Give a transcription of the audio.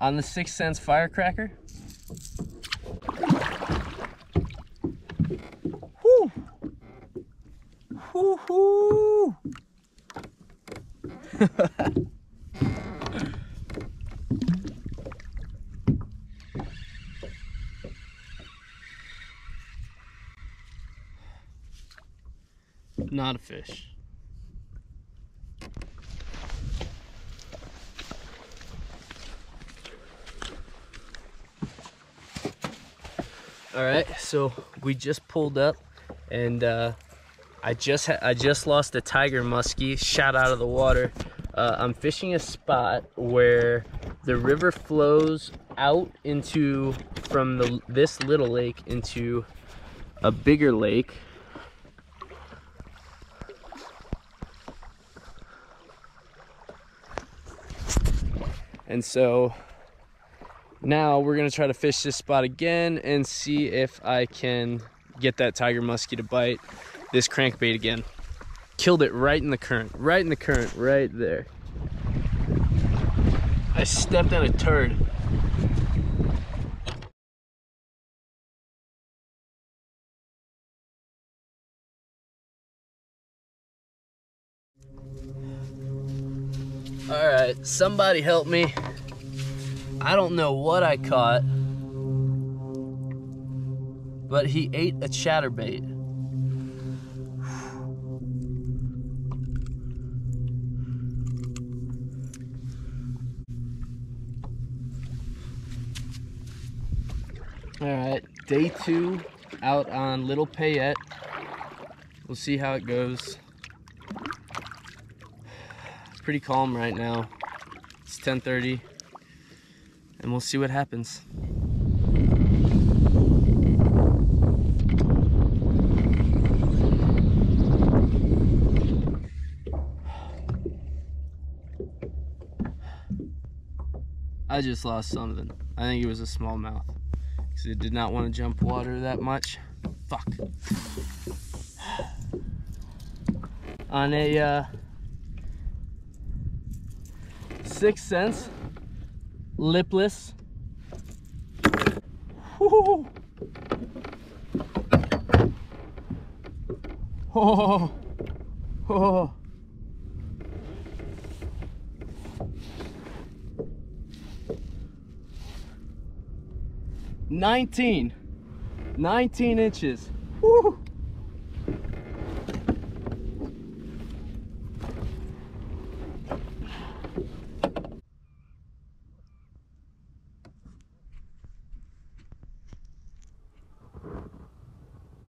on the Six Sense firecracker. Whoo! Whoo hoo! Not a fish. All right, so we just pulled up and uh, I just I just lost a tiger muskie shot out of the water. Uh, I'm fishing a spot where the river flows out into from the this little lake into a bigger lake. And so now we're gonna try to fish this spot again and see if I can get that tiger muskie to bite this crankbait again. Killed it right in the current, right in the current, right there. I stepped on a turd. All right, somebody help me. I don't know what I caught, but he ate a chatterbait. All right, day two out on Little Payette. We'll see how it goes. Pretty calm right now. It's 10:30 and we'll see what happens. I just lost something. I think it was a smallmouth because it did not want to jump water that much. Fuck. On a uh, Six Sense lipless. Oh, oh. Nineteen. Nineteen inches. Woo.